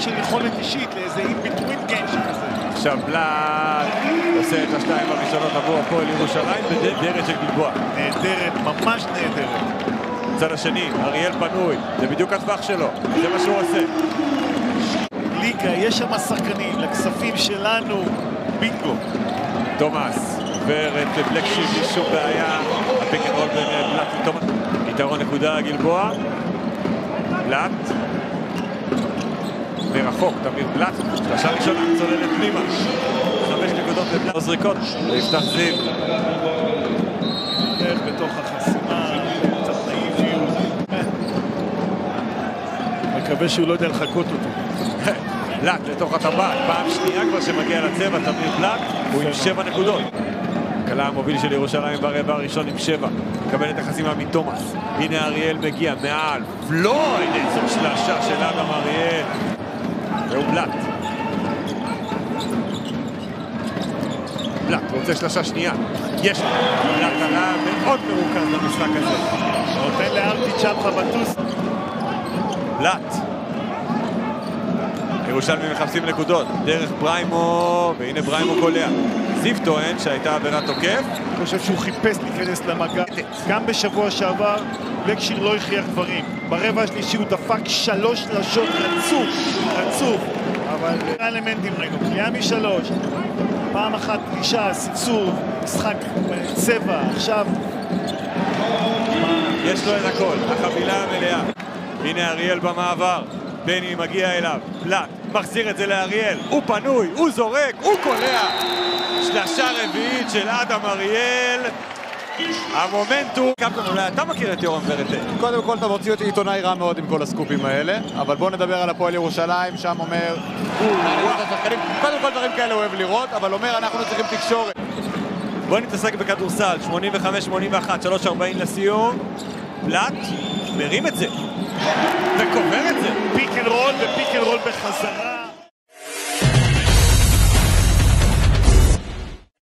של יכולת אישית לאיזה in between game שכזה. עכשיו בלאט עושה את השתיים הראשונות עבור הפועל ירושלים בדרך של גלבוע. נהדרת, ממש נהדרת. צד השני, אריאל פנוי, זה בדיוק הטווח שלו, זה מה שהוא עושה. ליגה, יש שם שחקנים, לכספים שלנו, בינגו. תומאס עובר את בלקשי בלי שום בעיה, הפיק אנד רול בין בלאט ותומאס. יתרון נקודה גלבוע. בלאט. מרחוק, תמיר בלאט. שלושה ראשונה צוללת פנימה. חמש נקודות לבלאט. זריקות ליפתח זיו. בתוך החסימה, קצת נאיביות. מקווה שהוא לא יודע לחקות אותו. בלאט לתוך הטבעת, פעם שנייה כבר שמגיע לצבע, תמיר בלאט, הוא עם שבע נקודות. הקלה המוביל של ירושלים ברבע הראשון עם שבע, מקבל את החסימה מתומאס. הנה אריאל מגיע מעל, פלויד, איזו שלשה של אדם אריאל. והוא בלאט. רוצה שלשה שנייה, יש לו. בלאט עלה מאוד מרוכז במשחק הזה. נותן לארטי צ'פחה בטוס. בלאט. ירושלמים מחפשים נקודות, דרך בריימו, והנה בריימו קולע. זיו טוען שהייתה עבירת תוקף. אני חושב שהוא חיפש להיכנס למגע. גם בשבוע שעבר, לקשיר לא הכריח דברים. ברבע השלישי הוא דפק שלוש שלשות רצוף, רצוף. אבל אלמנטים ראינו, קליעה משלוש. פעם אחת פגישה, סבסוב, משחק צבע, עכשיו... יש לו את הכל, החבילה המלאה. הנה אריאל במעבר, בני מגיע אליו, פלט, מחזיר את זה לאריאל, הוא פנוי, הוא זורק, הוא קולע. שלשה רביעית של אדם אריאל. המומנטום... קפטן, אולי אתה מכיר את יורם ורטה. קודם כל אתה מוציא אותי עיתונאי רע מאוד עם כל הסקופים האלה, אבל בוא נדבר על הפועל ירושלים, שם אומר... קודם כל דברים כאלה הוא אוהב לראות, אבל אומר אנחנו צריכים תקשורת. בוא נתעסק בכדורסל, 85-81, 3.40 לסיום. בלאט, מרים את זה, וקובר את זה. פיק אנד רול ופיק אנד רול בחזרה.